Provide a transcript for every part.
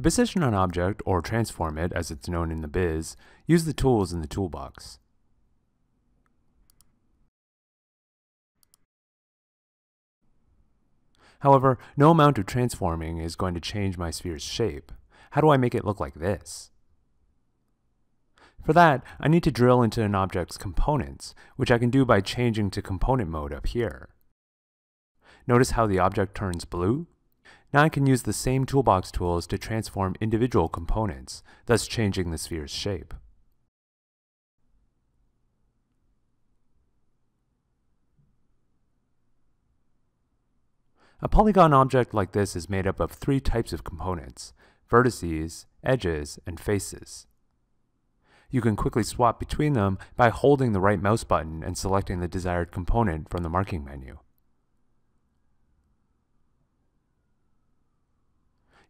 To position an object, or transform it as it's known in the biz, use the tools in the toolbox. However, no amount of transforming is going to change my sphere's shape. How do I make it look like this? For that, I need to drill into an object's components, which I can do by changing to component mode up here. Notice how the object turns blue? Now I can use the same toolbox tools to transform individual components, thus changing the sphere's shape. A polygon object like this is made up of three types of components, vertices, edges, and faces. You can quickly swap between them by holding the right mouse button and selecting the desired component from the marking menu.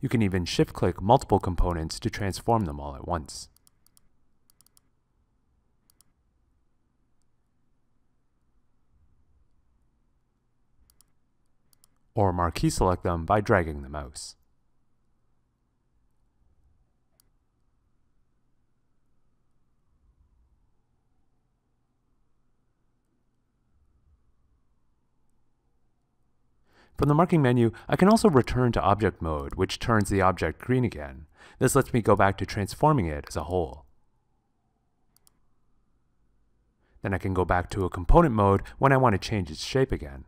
You can even shift-click multiple components to transform them all at once. or marquee select them by dragging the mouse. From the marking menu, I can also return to object mode, which turns the object green again. This lets me go back to transforming it as a whole. Then I can go back to a component mode when I want to change its shape again.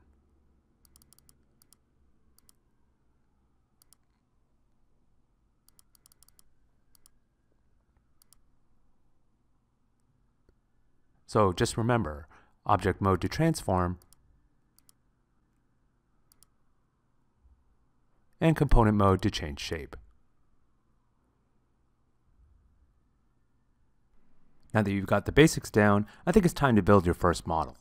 So just remember, object mode to transform, and component mode to change shape. Now that you've got the basics down, I think it's time to build your first model.